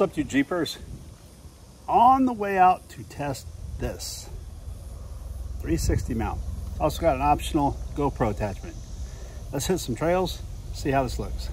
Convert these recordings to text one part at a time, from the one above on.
What's up you Jeepers? On the way out to test this 360 mount. Also got an optional GoPro attachment. Let's hit some trails, see how this looks.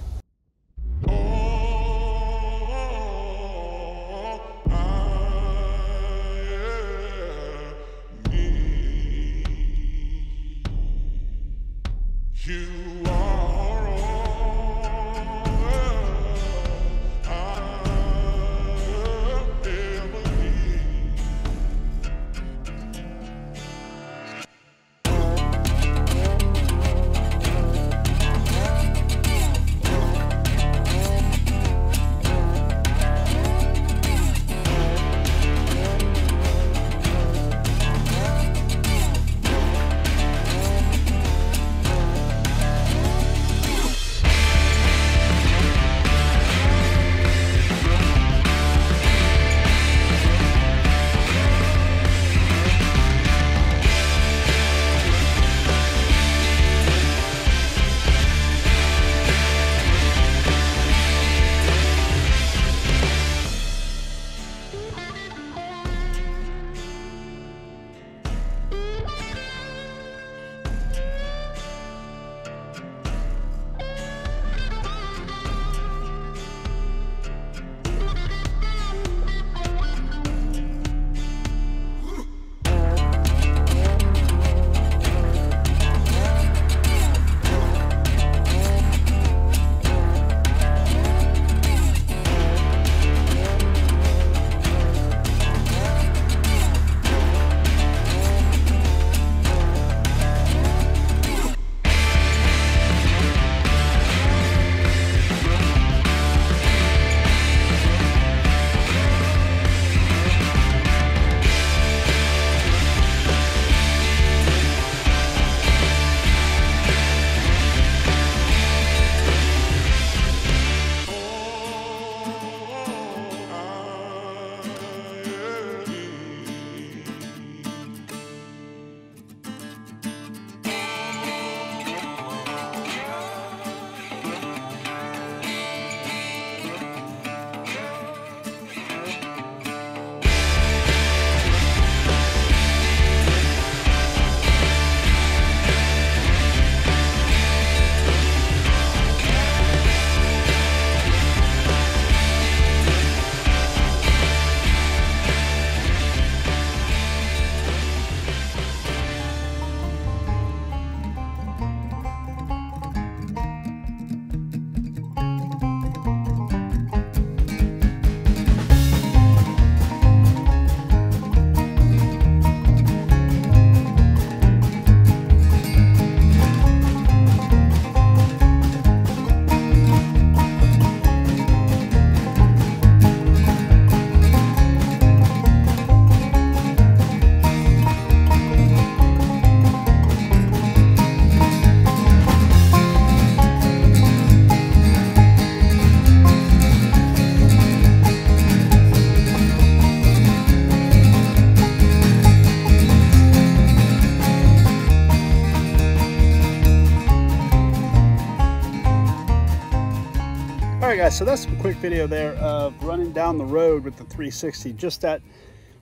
Guys, so that's a quick video there of running down the road with the 360, just at,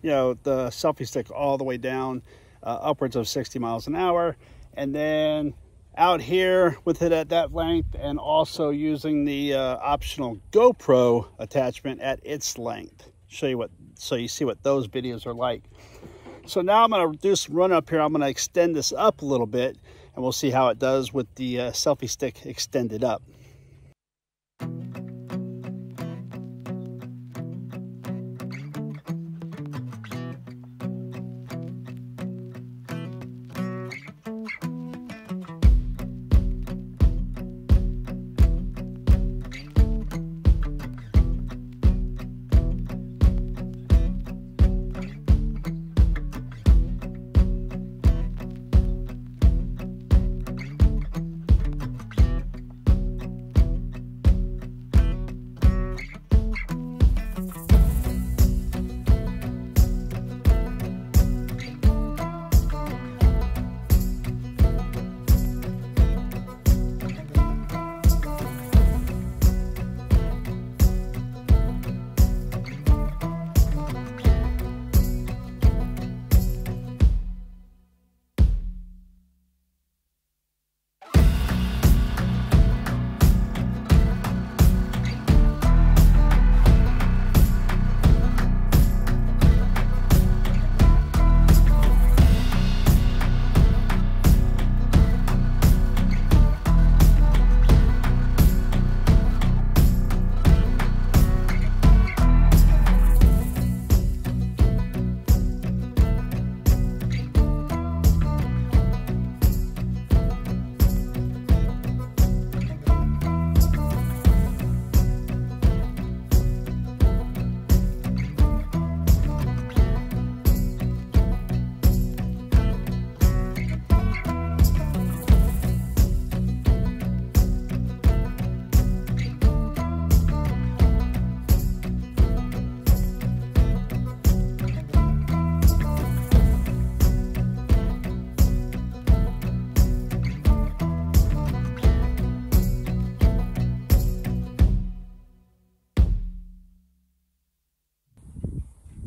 you know, the selfie stick all the way down, uh, upwards of 60 miles an hour. And then out here with it at that length and also using the uh, optional GoPro attachment at its length. Show you what, so you see what those videos are like. So now I'm gonna do some run up here. I'm gonna extend this up a little bit and we'll see how it does with the uh, selfie stick extended up.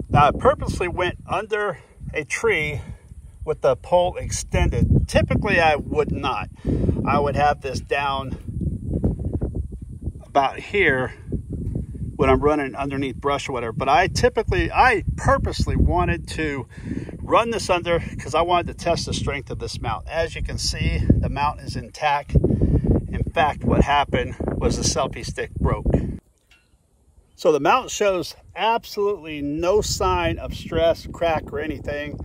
Now I purposely went under a tree with the pole extended. Typically I would not. I would have this down about here when I'm running underneath brush or whatever. But I typically, I purposely wanted to run this under because I wanted to test the strength of this mount. As you can see, the mount is intact. In fact, what happened was the selfie stick broke. So the mount shows absolutely no sign of stress, crack, or anything.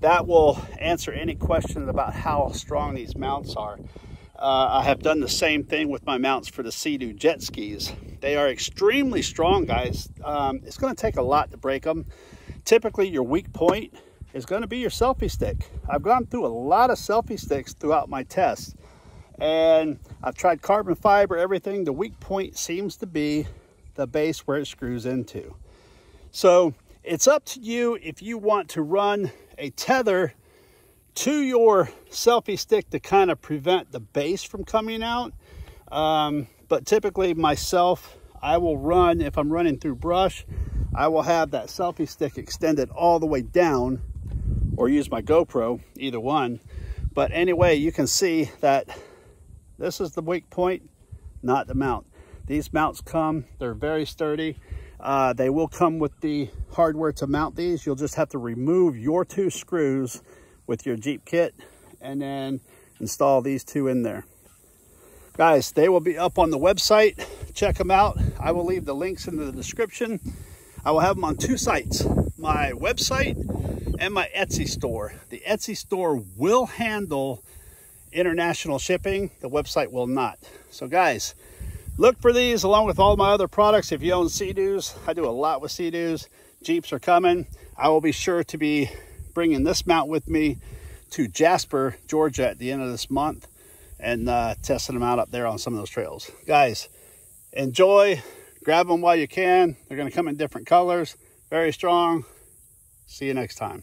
That will answer any questions about how strong these mounts are. Uh, I have done the same thing with my mounts for the Sea-Doo jet skis. They are extremely strong, guys. Um, it's going to take a lot to break them. Typically, your weak point is going to be your selfie stick. I've gone through a lot of selfie sticks throughout my tests, and I've tried carbon fiber, everything. The weak point seems to be the base where it screws into. So it's up to you if you want to run a tether to your selfie stick to kind of prevent the base from coming out. Um, but typically myself, I will run, if I'm running through brush, I will have that selfie stick extended all the way down or use my GoPro, either one. But anyway, you can see that this is the weak point, not the mount. These mounts come, they're very sturdy. Uh, they will come with the hardware to mount these. You'll just have to remove your two screws with your Jeep kit and then install these two in there. Guys, they will be up on the website. Check them out. I will leave the links in the description. I will have them on two sites, my website and my Etsy store. The Etsy store will handle international shipping. The website will not. So guys, look for these along with all my other products. If you own Sea-Doos, I do a lot with Sea-Doos. Jeeps are coming. I will be sure to be bringing this mount with me to Jasper, Georgia at the end of this month and uh, testing them out up there on some of those trails. Guys, enjoy. Grab them while you can. They're going to come in different colors. Very strong. See you next time.